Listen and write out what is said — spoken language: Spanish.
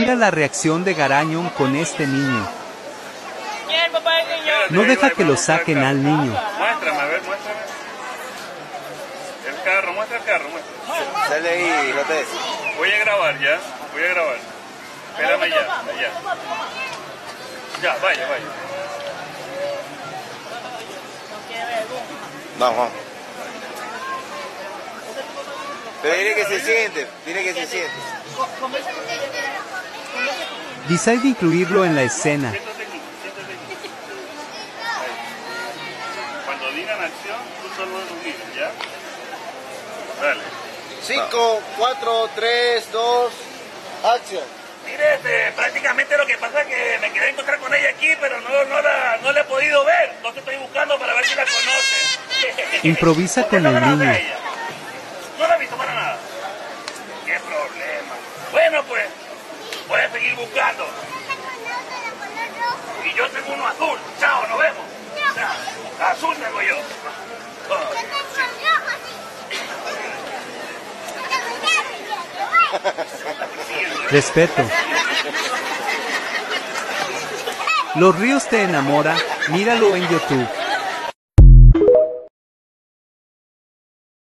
Mira la reacción de Garañón con este niño. ¿Quién, papá del niño? No deja que lo saquen al niño. Muéstrame, a ver, muéstrame. El carro, muestra el carro, muestra. Sale ahí, no te Voy a grabar ya, voy a grabar. Espérame ya, ya. Ya, vaya, vaya. Vamos, vamos. Pero dile que se siente, dile que se siente. Decide incluirlo en la escena. Siéntate aquí, siéntate aquí. Ahí. Cuando digan acción, tú solo ¿ya? Dale. 5, 4, 3, 2, acción. Mire, este, prácticamente lo que pasa es que me quedé encontrar con ella aquí, pero no, no, la, no la he podido ver. Entonces estoy buscando para ver si la conoce. Improvisa ¿Usted con no el niño. No la he visto para nada. ¿Qué problema? Bueno, pues, voy a seguir Y yo tengo uno azul. Chao, nos vemos. Azul tengo yo. Respeto. Los ríos te enamora, míralo en YouTube.